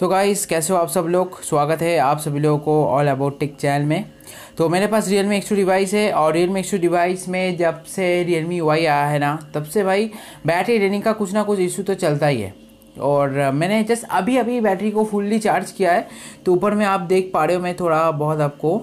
तो गाइस कैसे हो आप सब लोग? स्वागत है आप सभी लोगों को ऑल अबाउट टिक चैनल में। तो मेरे पास रियल मी एक्स डिवाइस है और रियल मी एक्स डिवाइस में जब से रियल मी वाई आया है ना, तब से भाई बैटरी ड्रेनिंग का कुछ ना कुछ इशू तो चलता ही है। और मैंने जस्ट अभी अभी बैटरी को फुल्ली चार्ज किया है तो ऊपर में आप देख पा रहे हो मैं थोड़ा बहुत आपको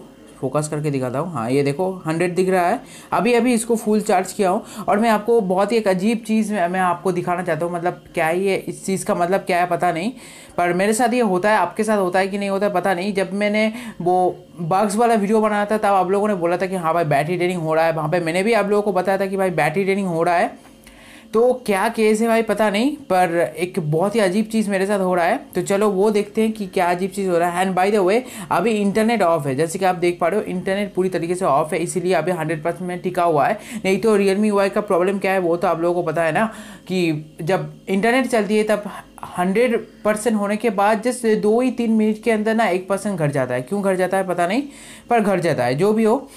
फोकस करके दिखाता हूँ। हाँ ये देखो हंड्रेड दिख रहा है। अभी अभी इसको फुल चार्ज किया हूँ और मैं आपको बहुत ही एक अजीब चीज़ मैं आपको दिखाना चाहता हूँ। मतलब क्या ये इस चीज़ का मतलब क्या है पता नहीं। पर मेरे साथ ये होता है, आपके साथ होता है कि नहीं होता है पता नहीं। जब मैंने वो बग्स वाला वीडियो बनाया था, तब आप लोगों ने बोला था कि हाँ भाई बैटरी ट्रेनिंग हो रहा है। वहाँ पर मैंने भी आप लोगों को बताया था कि भाई बैटरी ट्रेनिंग हो रहा है। तो क्या केस है भाई, पता नहीं, पर एक बहुत ही अजीब चीज़ मेरे साथ हो रहा है। तो चलो वो देखते हैं कि क्या अजीब चीज़ हो रहा है। एंड बाय द वे अभी इंटरनेट ऑफ़ है। जैसे कि आप देख पा रहे हो इंटरनेट पूरी तरीके से ऑफ़ है, इसीलिए अभी हंड्रेड परसेंट टिका हुआ है। नहीं तो रियलमी वाई का प्रॉब्लम क्या है, वो तो आप लोगों को पता है ना, कि जब इंटरनेट चलती है, तब हंड्रेड परसेंट होने के बाद जस्ट दो ही तीन मिनट के अंदर ना एक परसेंट घट जाता है। क्यों घट जाता है, पता नहीं, पर घट जाता है। जो भी हो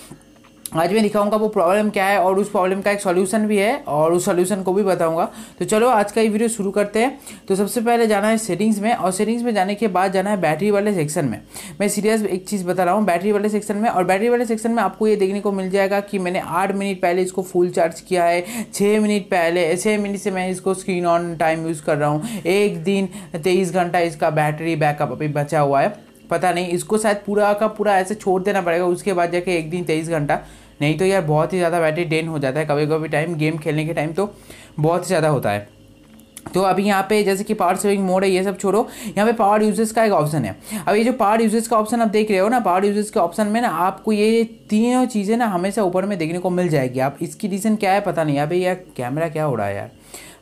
आज मैं दिखाऊँगा वो प्रॉब्लम क्या है और उस प्रॉब्लम का एक सॉल्यूशन भी है और उस सॉल्यूशन को भी बताऊँगा। तो चलो, आज का ये वीडियो शुरू करते हैं। तो सबसे पहले जाना है सेटिंग्स में और सेटिंग्स में जाने के बाद जाना है बैटरी वाले सेक्शन में। मैं सीरियस एक चीज़ बता रहा हूँ बैटरी वाले सेक्शन में और बैटरी वाले सेक्शन में आपको ये देखने को मिल जाएगा कि मैंने आठ मिनट पहले इसको फुल चार्ज किया है छः मिनट पहले छः मिनट से मैं इसको स्क्रीन ऑन टाइम यूज़ कर रहा हूँ। एक दिन तेईस घंटा इसका बैटरी बैकअप अभी बचा हुआ है। पता नहीं, इसको शायद पूरा का पूरा ऐसे छोड़ देना पड़ेगा, उसके बाद जाके एक दिन तेईस घंटा। नहीं तो यार बहुत ही ज़्यादा बैटरी डेन हो जाता है। कभी कभी टाइम गेम खेलने के टाइम तो बहुत ही ज़्यादा होता है। तो अभी यहाँ पे जैसे कि पावर सेविंग मोड है, ये सब छोड़ो। यहाँ पे पावर यूजेस का एक ऑप्शन है। अब ये जो पावर यूजेस का ऑप्शन आप देख रहे हो ना पावर यूजेस के ऑप्शन में ना आपको ये तीनों चीज़ें ना हमेशा ऊपर में देखने को मिल जाएगी। आप इसकी रीज़न क्या है पता नहीं। अभी यार कैमरा क्या हो रहा है यार?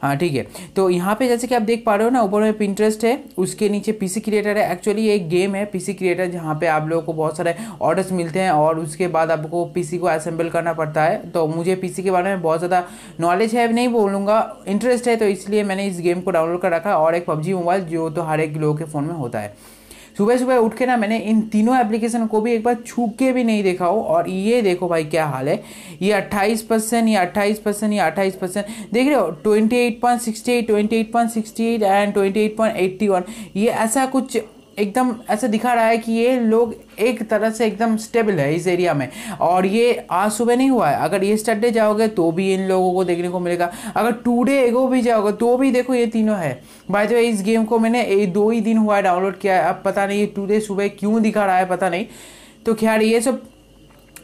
हाँ ठीक है। तो यहाँ पे जैसे कि आप देख पा रहे हो ना, ऊपर में पिंटरेस्ट है, उसके नीचे पीसी क्रिएटर है। एक्चुअली एक गेम है पीसी क्रिएटर जहाँ पे आप लोगों को बहुत सारे ऑर्डर्स मिलते हैं और उसके बाद आपको पीसी को असेंबल करना पड़ता है। तो मुझे पीसी के बारे में बहुत ज़्यादा नॉलेज है, नहीं बोलूँगा। इंटरेस्ट है तो इसलिए मैंने इस गेम को डाउनलोड कर रखा और एक पबजी मोबाइल जो तो हर एक लोगों के फ़ोन में होता है। सुबह सुबह उठ के ना मैंने इन तीनों एप्लीकेशन को भी एक बार छू के भी नहीं देखा हो। और ये देखो भाई क्या हाल है। ये अट्ठाईस परसेंट, या अट्ठाईस परसेंट, या अट्ठाईस परसेंट। देख रहे हो twenty eight point sixty eight twenty eight point sixty eight and twenty eight point eighty one ये ऐसा कुछ एकदम ऐसा दिखा रहा है कि ये लोग एक तरह से एकदम स्टेबल है इस एरिया में। और ये आज सुबह नहीं हुआ है। अगर ये स्टडे जाओगे तो भी इन लोगों को देखने को मिलेगा। अगर टू डे एगो भी जाओगे तो भी देखो ये तीनों है। द वे इस गेम को मैंने दो ही दिन हुआ है डाउनलोड किया है। अब पता नहीं ये टू डे सुबह क्यों दिखा रहा है, पता नहीं। तो खैर, ये सब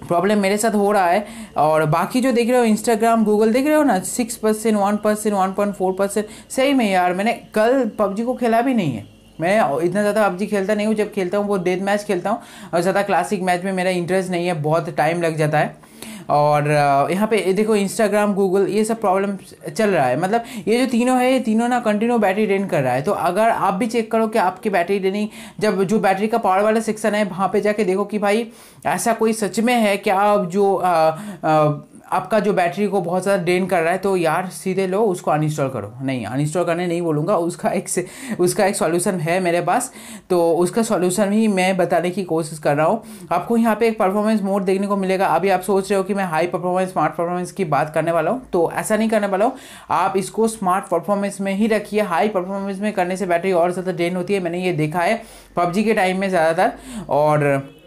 प्रॉब्लम मेरे साथ हो रहा है। और बाकी जो देख रहे हो इंस्टाग्राम गूगल देख रहे हो ना six percent one percent one point four percent सही में यार, मैंने कल पबजी को खेला भी नहीं है। मैं इतना ज़्यादा पबजी खेलता नहीं हूँ जब खेलता हूँ वो डेथ मैच खेलता हूँ। और ज़्यादा क्लासिक मैच में मेरा इंटरेस्ट नहीं है बहुत टाइम लग जाता है। और यहाँ पे देखो इंस्टाग्राम गूगल ये सब प्रॉब्लम चल रहा है। मतलब ये जो तीनों है ये तीनों ना कंटिन्यू बैटरी ड्रेन कर रहा है। तो अगर आप भी चेक करो कि आपकी बैटरी ड्रेनिंग जब जो बैटरी का पावर वाला सेक्शन है वहाँ पे जाके देखो कि भाई ऐसा कोई सच में है क्या जो आ, आ, आपका जो बैटरी को बहुत ज़्यादा ड्रेन कर रहा है तो यार सीधे लो, उसको अनइंस्टॉल करो। नहीं अनइंस्टॉल करने नहीं बोलूँगा, उसका एक उसका एक सॉल्यूशन है मेरे पास। तो उसका सॉल्यूशन ही मैं बताने की कोशिश कर रहा हूँ। आपको यहाँ पे एक परफॉर्मेंस मोड देखने को मिलेगा। अभी आप सोच रहे हो कि मैं हाई परफॉर्मेंस स्मार्ट परफॉर्मेंस की बात करने वाला हूँ तो ऐसा नहीं करने वाला हूँ। आप इसको स्मार्ट परफॉर्मेंस में ही रखिए। हाई परफॉर्मेंस में करने से बैटरी और ज़्यादा ड्रेन होती है। मैंने ये देखा है, पबजी के टाइम में ज़्यादातर। और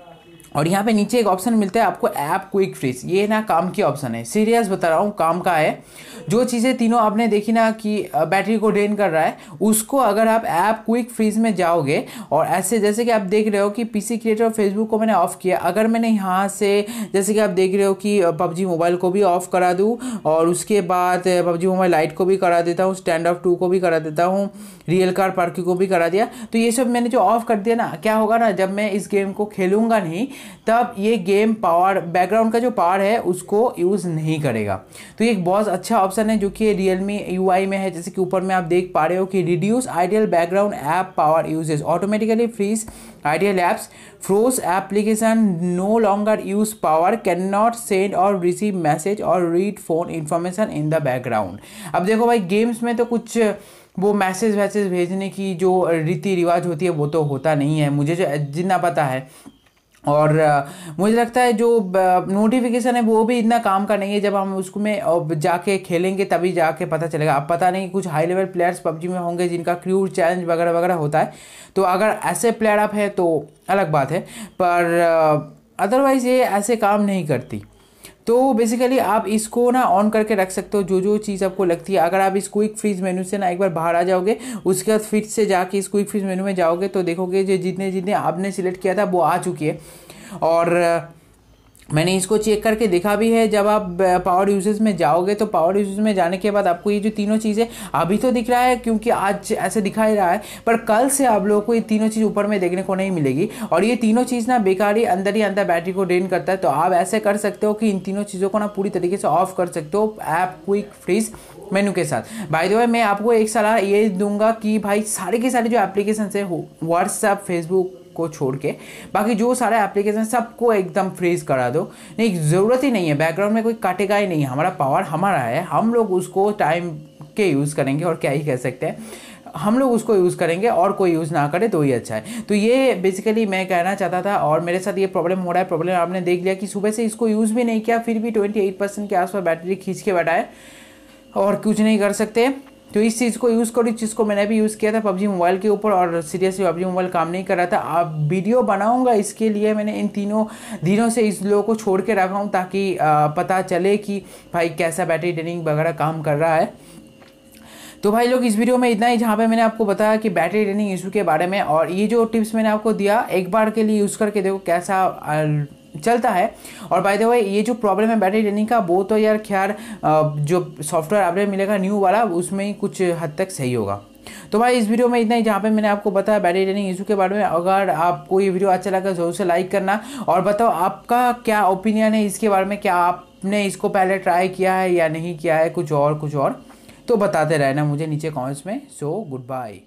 और यहाँ पे नीचे एक ऑप्शन मिलता है आपको ऐप क्विक फ्रीज ये ना काम की ऑप्शन है। सीरियस बता रहा हूँ, काम का है। जो चीज़ें तीनों आपने देखी ना कि बैटरी को ड्रेन कर रहा है, उसको अगर आप ऐप क्विक फ्रीज में जाओगे और ऐसे, जैसे कि आप देख रहे हो कि पीसी क्रिएटर और फेसबुक को मैंने ऑफ़ किया। अगर मैंने यहाँ से, जैसे कि आप देख रहे हो कि पबजी मोबाइल को भी ऑफ़ करा दूँ और उसके बाद पबजी मोबाइल लाइट को भी करा देता हूँ स्टैंड ऑफ़ टू को भी करा देता हूँ रियल कार पार्किंग को भी करा दिया। तो ये सब मैंने जो ऑफ़ कर दिया ना, क्या होगा ना, जब मैं इस गेम को खेलूँगा नहीं तब ये गेम पावर बैकग्राउंड का जो पावर है, उसको यूज़ नहीं करेगा। तो ये एक बहुत अच्छा ऑप्शन है जो कि रियल मी यू में है। जैसे कि ऊपर में आप देख पा रहे हो कि reduce idle background app power usage automatically freeze idle apps froze application no longer use power can not send और रिसीव मैसेज और read phone information in the background अब देखो भाई गेम्स में तो कुछ वो मैसेज वैसेज भेजने की जो रीति रिवाज होती है, वो तो होता नहीं है। मुझे जो जितना पता है और मुझे लगता है जो नोटिफिकेशन है, वो भी इतना काम का नहीं है। जब हम उसको में जाके खेलेंगे, तभी जाके पता चलेगा। अब पता नहीं कुछ हाई लेवल प्लेयर्स पबजी में होंगे जिनका क्रूर चैलेंज वगैरह वगैरह होता है। तो अगर ऐसे प्लेयर अप है तो अलग बात है। पर अदरवाइज़ ये ऐसे काम नहीं करती। तो बेसिकली आप इसको ना ऑन करके रख सकते हो जो जो चीज़ आपको लगती है। अगर आप इस क्विक फ्रीज मेनू से ना एक बार बाहर आ जाओगे, उसके बाद फिर से जाके इस क्विक फ्रीज मेनू में जाओगे तो देखोगे जो जितने जितने आपने सिलेक्ट किया था, वो आ चुकी है। और मैंने इसको चेक करके देखा भी है, जब आप पावर यूजेस में जाओगे तो पावर यूजेस में जाने के बाद आपको ये जो तीनों चीज़ें अभी तो दिख रहा है, क्योंकि आज ऐसे दिखाई रहा है, पर कल से आप लोगों को ये तीनों चीज़ ऊपर में देखने को नहीं मिलेगी। और ये तीनों चीज़ ना बेकार ही अंदर ही अंदर बैटरी को ड्रेन करता है तो आप ऐसे कर सकते हो कि इन तीनों चीज़ों को ना पूरी तरीके से ऑफ़ कर सकते हो ऐप क्विक फ्रीज मेनू के साथ। बाय द मैं आपको एक सलाह ये दूँगा कि भाई सारे के सारे जो एप्लीकेशन है व्हाट्सएप फेसबुक को छोड़ के। बाकी जो सारे एप्लीकेशन सबको एकदम फ्रीज करा दो। नहीं, ज़रूरत ही नहीं है। बैकग्राउंड में कोई काटेगा ही नहीं। हमारा पावर हमारा है। हम लोग उसको टाइम के यूज़ करेंगे और क्या ही कह सकते हैं। हम लोग उसको यूज़ करेंगे और कोई यूज़ ना करे तो ही अच्छा है। तो ये बेसिकली मैं कहना चाहता था और मेरे साथ ये प्रॉब्लम हो रहा है। प्रॉब्लम आपने देख लिया कि सुबह से इसको यूज़ भी नहीं किया, फिर भी ट्वेंटी एट परसेंट के आसपास बैटरी खींच के बैठा है। और कुछ नहीं कर सकते। तो इस चीज़ को यूज़ करो, इस चीज़ को मैंने भी यूज़ किया था पबजी मोबाइल के ऊपर और सीरियसली पबजी मोबाइल काम नहीं कर रहा था। अब वीडियो बनाऊँगा इसके लिए मैंने इन तीनों दिनों से इस लोगों को छोड़ के रखा हूँ ताकि पता चले कि भाई कैसा बैटरी ड्रेनिंग वगैरह काम कर रहा है। तो भाई लोग, इस वीडियो में इतना ही, जहाँ पे मैंने आपको बताया कि बैटरी ड्रेनिंग इशू के बारे में और ये जो टिप्स मैंने आपको दिया, एक बार के लिए यूज़ करके देखो कैसा चलता है। और बाय द वे ये जो प्रॉब्लम है बैटरी ड्रेनिंग का, वो तो यार खैर जो सॉफ्टवेयर अपडेट मिलेगा न्यू वाला, उसमें ही कुछ हद तक सही होगा। तो भाई, इस वीडियो में इतना ही, जहाँ पे मैंने आपको बताया बैटरी ड्रेनिंग इशू के बारे में। अगर आपको ये वीडियो अच्छा लगा, ज़रूर से लाइक करना। और बताओ, आपका क्या ओपिनियन है इसके बारे में? क्या आपने इसको पहले ट्राई किया है या नहीं किया है? कुछ और कुछ और। तो बताते रहना मुझे नीचे कॉमेंट्स में। So good bye